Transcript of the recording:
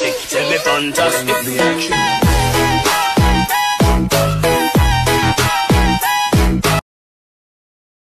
fantastic. Tell me fantastic. The action.